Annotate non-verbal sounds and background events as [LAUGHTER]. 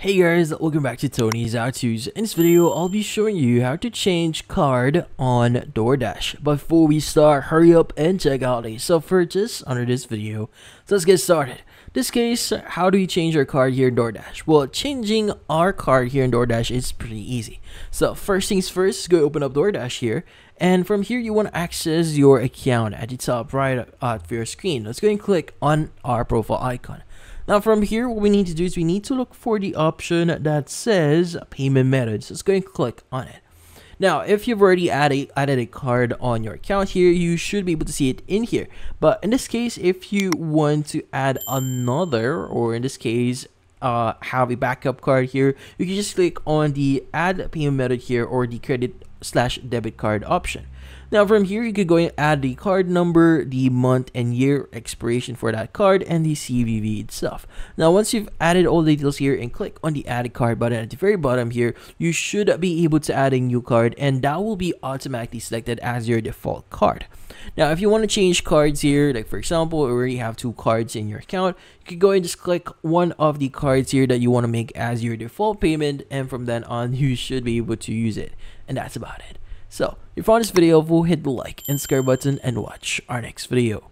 Hey guys, welcome back to Tony's How To's. In this video, I'll be showing you how to change card on DoorDash. Before we start, hurry up and check out a sub-purchase under this video. So let's get started. this case, how do we change our card here in DoorDash? Well, changing our card here in DoorDash is pretty easy. So first things first, go open up DoorDash here. And from here, you want to access your account at the top right uh, of your screen. Let's go and click on our profile icon. Now from here, what we need to do is we need to look for the option that says payment methods. Let's go and click on it. Now, if you've already added, added a card on your account here, you should be able to see it in here. But in this case, if you want to add another, or in this case, uh, have a backup card here, you can just click on the add payment method here or the credit slash debit card option. Now from here, you could go and add the card number, the month and year expiration for that card, and the CVV itself. Now once you've added all the details here and click on the add card button at the very bottom here, you should be able to add a new card and that will be automatically selected as your default card. Now if you want to change cards here, like for example, you already have two cards in your account, you could go and just click one of the cards here that you want to make as your default payment and from then on [LAUGHS] you should be able to use it. And that's about it. So, if you found this video, we'll hit the like and subscribe button and watch our next video.